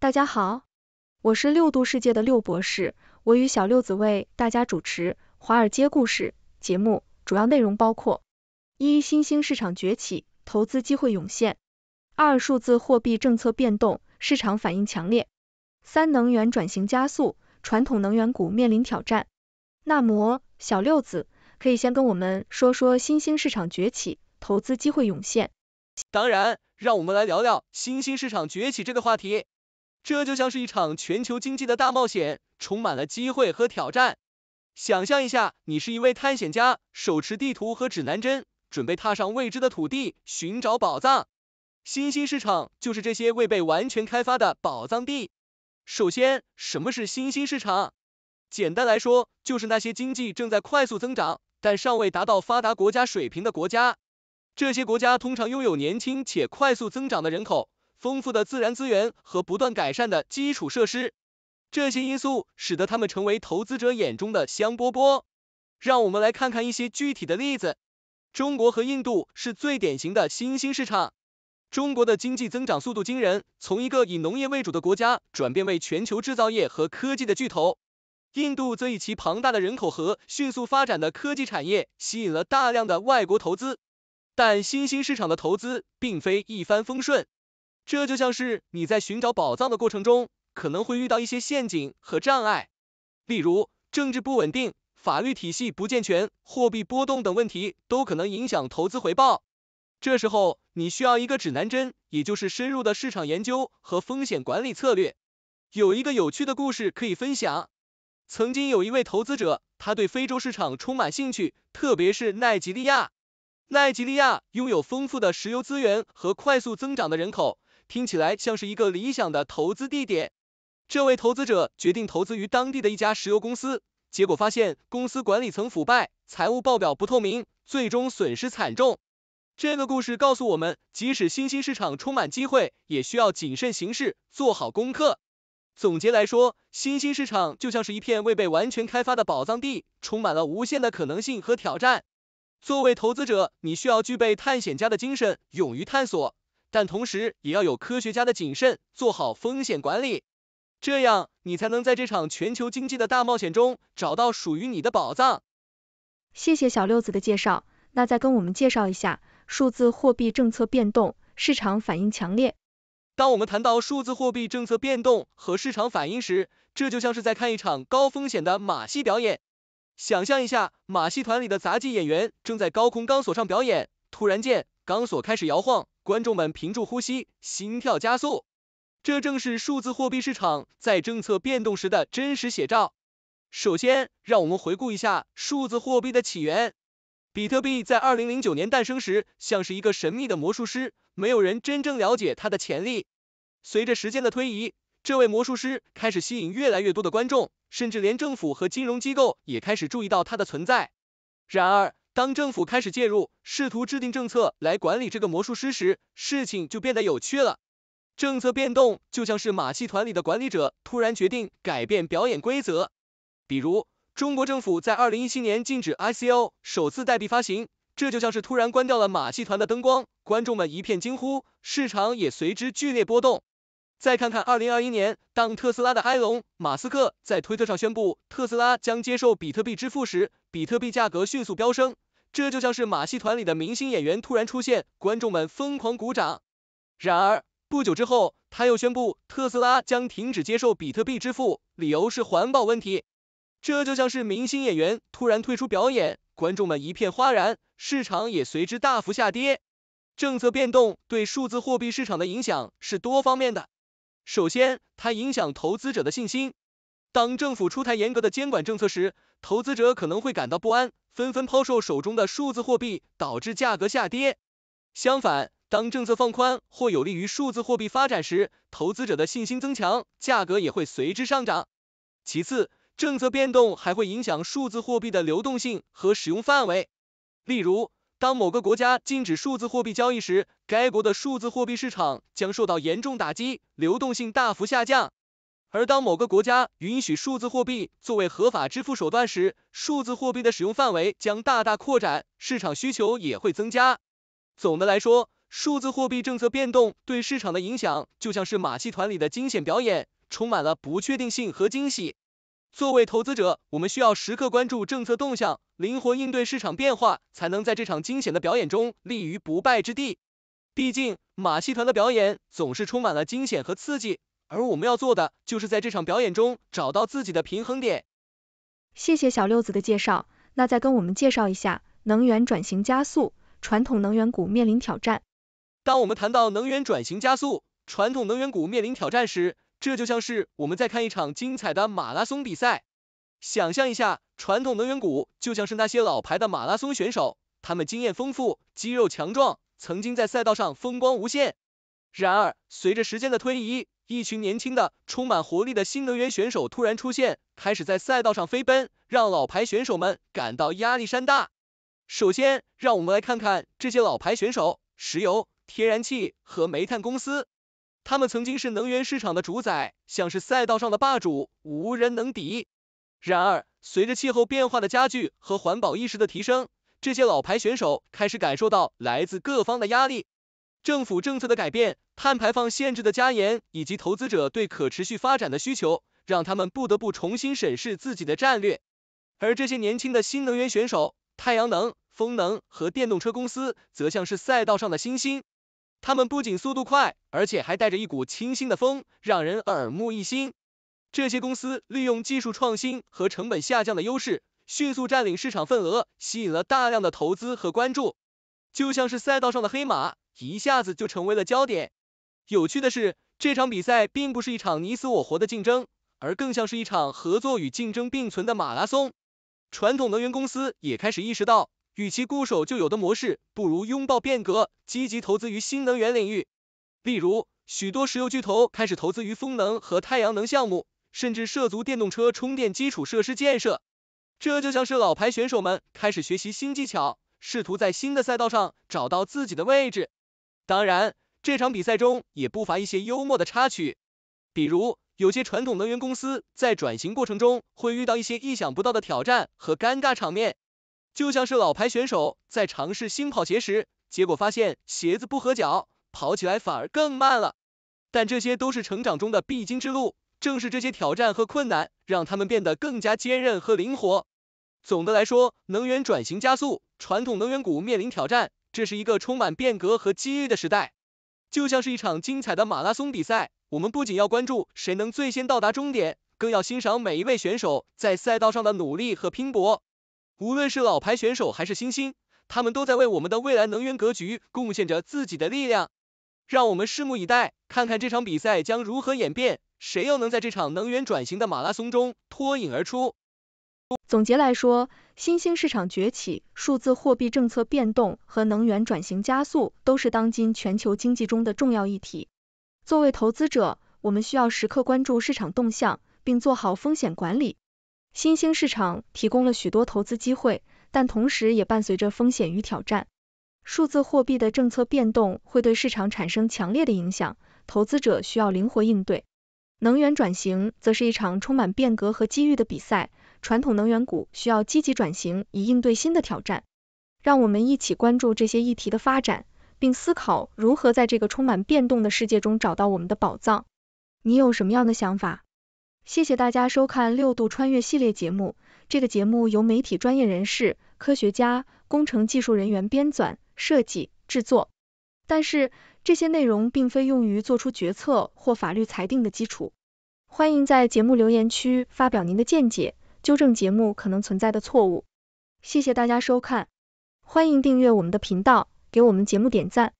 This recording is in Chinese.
大家好，我是六度世界的六博士，我与小六子为大家主持《华尔街故事》节目，主要内容包括：一、新兴市场崛起，投资机会涌现；二、数字货币政策变动，市场反应强烈；三、能源转型加速，传统能源股面临挑战。那么，小六子可以先跟我们说说新兴市场崛起，投资机会涌现。当然，让我们来聊聊新兴市场崛起这个话题。这就像是一场全球经济的大冒险，充满了机会和挑战。想象一下，你是一位探险家，手持地图和指南针，准备踏上未知的土地，寻找宝藏。新兴市场就是这些未被完全开发的宝藏地。首先，什么是新兴市场？简单来说，就是那些经济正在快速增长，但尚未达到发达国家水平的国家。这些国家通常拥有年轻且快速增长的人口。丰富的自然资源和不断改善的基础设施，这些因素使得他们成为投资者眼中的香饽饽。让我们来看看一些具体的例子。中国和印度是最典型的新兴市场。中国的经济增长速度惊人，从一个以农业为主的国家转变为全球制造业和科技的巨头。印度则以其庞大的人口和迅速发展的科技产业吸引了大量的外国投资。但新兴市场的投资并非一帆风顺。这就像是你在寻找宝藏的过程中，可能会遇到一些陷阱和障碍，例如政治不稳定、法律体系不健全、货币波动等问题，都可能影响投资回报。这时候，你需要一个指南针，也就是深入的市场研究和风险管理策略。有一个有趣的故事可以分享。曾经有一位投资者，他对非洲市场充满兴趣，特别是奈及利亚。奈及利亚拥有丰富的石油资源和快速增长的人口。听起来像是一个理想的投资地点。这位投资者决定投资于当地的一家石油公司，结果发现公司管理层腐败，财务报表不透明，最终损失惨重。这个故事告诉我们，即使新兴市场充满机会，也需要谨慎行事，做好功课。总结来说，新兴市场就像是一片未被完全开发的宝藏地，充满了无限的可能性和挑战。作为投资者，你需要具备探险家的精神，勇于探索。但同时也要有科学家的谨慎，做好风险管理，这样你才能在这场全球经济的大冒险中找到属于你的宝藏。谢谢小六子的介绍，那再跟我们介绍一下数字货币政策变动，市场反应强烈。当我们谈到数字货币政策变动和市场反应时，这就像是在看一场高风险的马戏表演。想象一下，马戏团里的杂技演员正在高空钢索上表演，突然间钢索开始摇晃。观众们屏住呼吸，心跳加速，这正是数字货币市场在政策变动时的真实写照。首先，让我们回顾一下数字货币的起源。比特币在二零零九年诞生时，像是一个神秘的魔术师，没有人真正了解它的潜力。随着时间的推移，这位魔术师开始吸引越来越多的观众，甚至连政府和金融机构也开始注意到它的存在。然而，当政府开始介入，试图制定政策来管理这个魔术师时，事情就变得有趣了。政策变动就像是马戏团里的管理者突然决定改变表演规则。比如，中国政府在二零一七年禁止 ICO 首次代币发行，这就像是突然关掉了马戏团的灯光，观众们一片惊呼，市场也随之剧烈波动。再看看二零二一年，当特斯拉的埃隆·马斯克在推特上宣布特斯拉将接受比特币支付时，比特币价格迅速飙升。这就像是马戏团里的明星演员突然出现，观众们疯狂鼓掌。然而不久之后，他又宣布特斯拉将停止接受比特币支付，理由是环保问题。这就像是明星演员突然退出表演，观众们一片哗然，市场也随之大幅下跌。政策变动对数字货币市场的影响是多方面的。首先，它影响投资者的信心。当政府出台严格的监管政策时，投资者可能会感到不安。纷纷抛售手中的数字货币，导致价格下跌。相反，当政策放宽或有利于数字货币发展时，投资者的信心增强，价格也会随之上涨。其次，政策变动还会影响数字货币的流动性和使用范围。例如，当某个国家禁止数字货币交易时，该国的数字货币市场将受到严重打击，流动性大幅下降。而当某个国家允许数字货币作为合法支付手段时，数字货币的使用范围将大大扩展，市场需求也会增加。总的来说，数字货币政策变动对市场的影响就像是马戏团里的惊险表演，充满了不确定性和惊喜。作为投资者，我们需要时刻关注政策动向，灵活应对市场变化，才能在这场惊险的表演中立于不败之地。毕竟，马戏团的表演总是充满了惊险和刺激，而我们要做的就是在这场表演中找到自己的平衡点。谢谢小六子的介绍，那再跟我们介绍一下能源转型加速，传统能源股面临挑战。当我们谈到能源转型加速，传统能源股面临挑战时，这就像是我们在看一场精彩的马拉松比赛。想象一下，传统能源股就像是那些老牌的马拉松选手，他们经验丰富，肌肉强壮，曾经在赛道上风光无限。然而，随着时间的推移，一群年轻的、充满活力的新能源选手突然出现，开始在赛道上飞奔，让老牌选手们感到压力山大。首先，让我们来看看这些老牌选手——石油、天然气和煤炭公司。他们曾经是能源市场的主宰，像是赛道上的霸主，无人能敌。然而，随着气候变化的加剧和环保意识的提升，这些老牌选手开始感受到来自各方的压力。政府政策的改变、碳排放限制的加严，以及投资者对可持续发展的需求，让他们不得不重新审视自己的战略。而这些年轻的新能源选手，太阳能、风能和电动车公司，则像是赛道上的新星。他们不仅速度快，而且还带着一股清新的风，让人耳目一新。这些公司利用技术创新和成本下降的优势，迅速占领市场份额，吸引了大量的投资和关注，就像是赛道上的黑马，一下子就成为了焦点。有趣的是，这场比赛并不是一场你死我活的竞争，而更像是一场合作与竞争并存的马拉松。传统能源公司也开始意识到。与其固守旧有的模式，不如拥抱变革，积极投资于新能源领域。例如，许多石油巨头开始投资于风能和太阳能项目，甚至涉足电动车充电基础设施建设。这就像是老牌选手们开始学习新技巧，试图在新的赛道上找到自己的位置。当然，这场比赛中也不乏一些幽默的插曲，比如有些传统能源公司在转型过程中会遇到一些意想不到的挑战和尴尬场面。就像是老牌选手在尝试新跑鞋时，结果发现鞋子不合脚，跑起来反而更慢了。但这些都是成长中的必经之路，正是这些挑战和困难，让他们变得更加坚韧和灵活。总的来说，能源转型加速，传统能源股面临挑战，这是一个充满变革和机遇的时代。就像是一场精彩的马拉松比赛，我们不仅要关注谁能最先到达终点，更要欣赏每一位选手在赛道上的努力和拼搏。无论是老牌选手还是新星，他们都在为我们的未来能源格局贡献着自己的力量。让我们拭目以待，看看这场比赛将如何演变，谁又能在这场能源转型的马拉松中脱颖而出？总结来说，新兴市场崛起、数字货币政策变动和能源转型加速，都是当今全球经济中的重要议题。作为投资者，我们需要时刻关注市场动向，并做好风险管理。新兴市场提供了许多投资机会，但同时也伴随着风险与挑战。数字货币的政策变动会对市场产生强烈的影响，投资者需要灵活应对。能源转型则是一场充满变革和机遇的比赛，传统能源股需要积极转型以应对新的挑战。让我们一起关注这些议题的发展，并思考如何在这个充满变动的世界中找到我们的宝藏。你有什么样的想法？谢谢大家收看六度穿越系列节目。这个节目由媒体专业人士、科学家、工程技术人员编纂、设计、制作。但是这些内容并非用于做出决策或法律裁定的基础。欢迎在节目留言区发表您的见解，纠正节目可能存在的错误。谢谢大家收看，欢迎订阅我们的频道，给我们节目点赞。